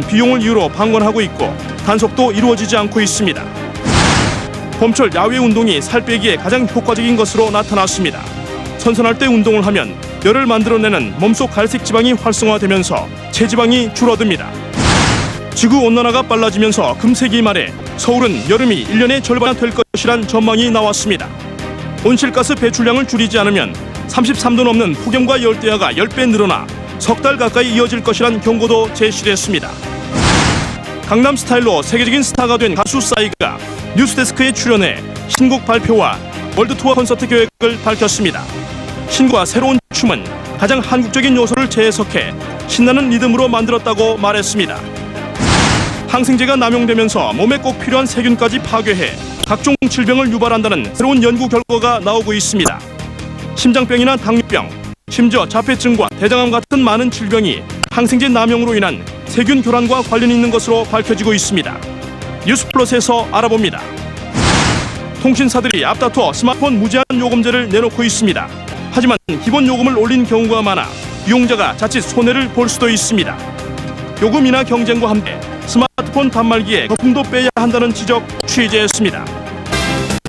비용을 이유로 방관하고 있고 단속도 이루어지지 않고 있습니다. 봄철 야외 운동이 살 빼기에 가장 효과적인 것으로 나타났습니다. 선선할 때 운동을 하면 열을 만들어내는 몸속 갈색 지방이 활성화되면서 체지방이 줄어듭니다. 지구 온난화가 빨라지면서 금세기 말에 서울은 여름이 1년의 절반이 될 것이란 전망이 나왔습니다. 온실가스 배출량을 줄이지 않으면 33도 넘는 폭염과 열대야가 10배 늘어나 석 달 가까이 이어질 것이란 경고도 제시됐습니다. 강남 스타일로 세계적인 스타가 된 가수 싸이가 뉴스데스크에 출연해 신곡 발표와 월드 투어 콘서트 계획을 밝혔습니다. 신곡과 새로운 춤은 가장 한국적인 요소를 재해석해 신나는 리듬으로 만들었다고 말했습니다. 항생제가 남용되면서 몸에 꼭 필요한 세균까지 파괴해 각종 질병을 유발한다는 새로운 연구 결과가 나오고 있습니다. 심장병이나 당뇨병, 심지어 자폐증과 대장암 같은 많은 질병이 항생제 남용으로 인한 세균 교란과 관련이 있는 것으로 밝혀지고 있습니다. 뉴스플러스에서 알아봅니다. 통신사들이 앞다퉈 스마트폰 무제한 요금제를 내놓고 있습니다. 하지만 기본 요금을 올린 경우가 많아 이용자가 자칫 손해를 볼 수도 있습니다. 요금이나 경쟁과 함께 스마트폰 단말기에 거품도 빼야 한다는 지적 취재했습니다.